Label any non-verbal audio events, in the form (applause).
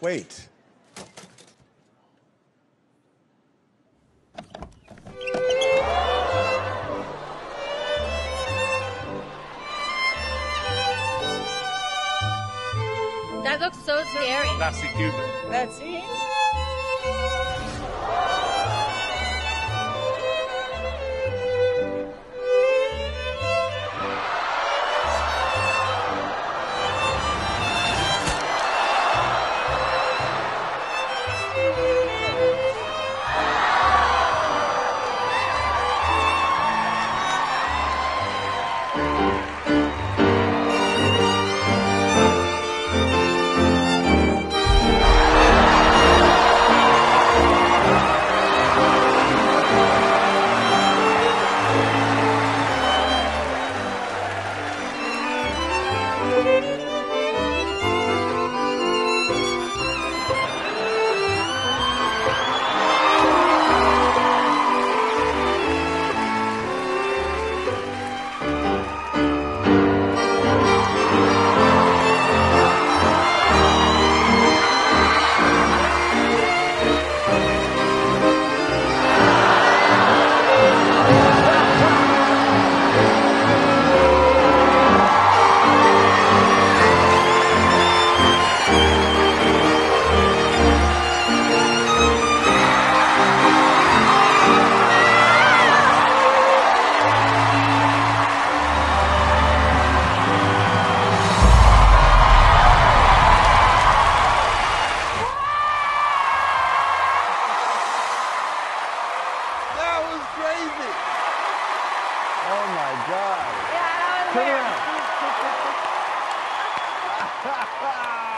Wait. That looks so scary. That's the Cuban. That's it. That God. Yeah, (laughs) (laughs)